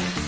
Media.